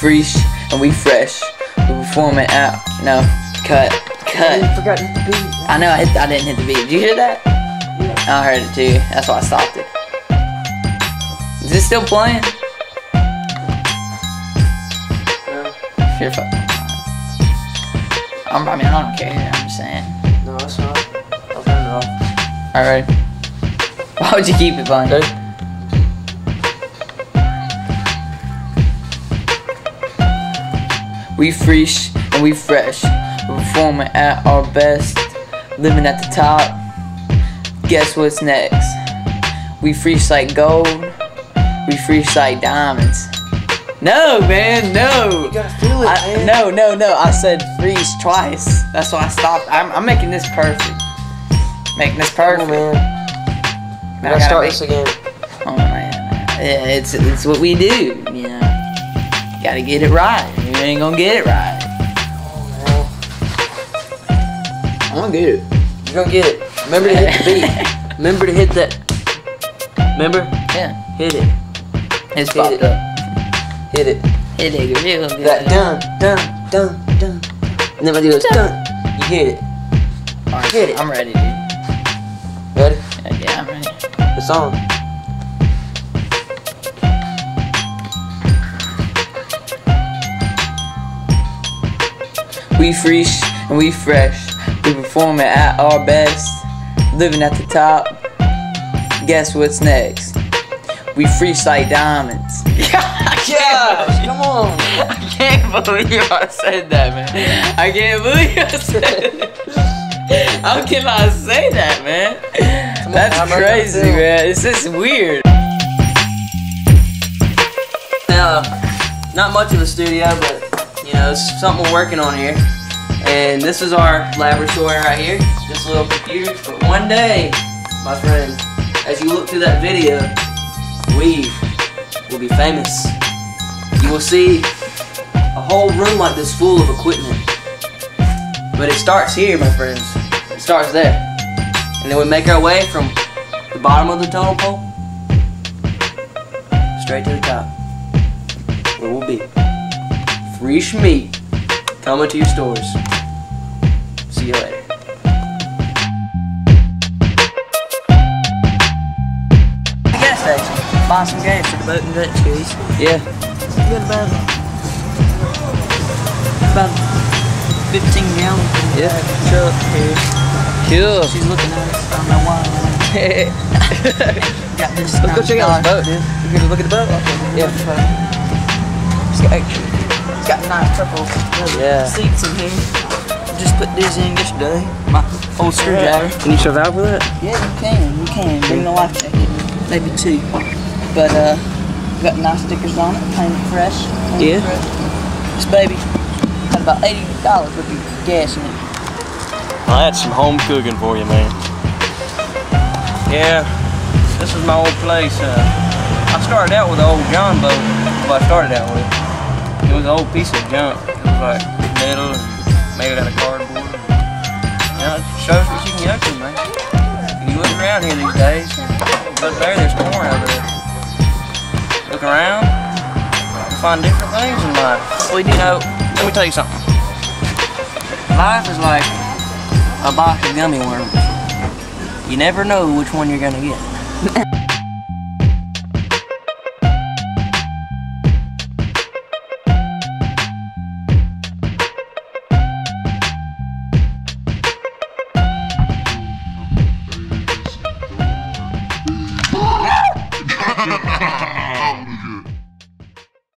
Fresh and we fresh. We perform it out. No, cut, cut. I forgot to hit the beat. I know I, hit, I didn't hit the beat. Did you hear that? Yeah. I heard it too. That's why I stopped it. Is it still playing? No, You're fucking. I'm, I mean, I don't care. I'm just saying. no, it's not. I'll turn it off. Alright. Why would you keep it playing? We fresh and we fresh. We're performing at our best. Living at the top. Guess what's next? We fresh like gold. We fresh like diamonds. No, man, no. You gotta feel it, I, man. no, no, no. I said freeze twice. That's why I stopped. I'm, I'm making this perfect. Making this Come perfect. on, man. Man, I gotta start make- this again. Oh man, yeah, it's it's what we do. You know, gotta get it right. You ain't gonna get it right. I'm gonna get it. You're gonna get it. Remember to hit the beat. Remember to hit that. Remember? Yeah, Hit it. it's Hit it. up. Hit it. It is real good. That dun dun dun dun. And then it goes dun, you hit it. Alright, hit it. I'm ready, dude. Ready? Yeah, yeah, I'm ready. The song. We fresh and we fresh. We performing at our best. Living at the top. Guess what's next? We fresh like diamonds. Gosh, come on. I can't believe I said that, man. I can't believe I said it. How can I say that, man? on, That's crazy, man. It's just weird. Now, not much of a studio, but you know, something we're working on here. And this is our laboratory right here. Just a little computer. But one day, my friend, as you look through that video, we will be famous. You will see a whole room like this full of equipment. But it starts here, my friends. It starts there. And then we make our way from the bottom of the totem pole straight to the top where we'll be. Fresh me. coming to your stores. See you later. The gas station. Buy some gas for the boat and jet skis. Yeah. You got about, about 15 gallons in the Yeah. truck here. Cool. She's looking at us. I don't know why. Got this. Let's go check out this boat, dude. You gonna look at the boat? Yeah. It's got extra. It's got nice purple leather Yeah. seats in here. Just put this in yesterday. My old screwdriver. Can you survive with that? Yeah, you can. You can. Bring the life jacket. Maybe two. But uh, got nice stickers on it. Painted fresh. Yeah. painted Fresh. This baby had about eighty dollars worth of gas in it. Well, that's some home cooking for you, man. Yeah, this is my old place. Uh, I started out with an old John boat. What I started out with. It was an old piece of junk. It was like metal and made out of cardboard. You know, it shows what you can get up to, man. If you look around here these days, but there, there's corn over there. Look around, you find different things in life. Well, you know, let me tell you something. Life is like a box of gummy worms. You never know which one you're gonna get.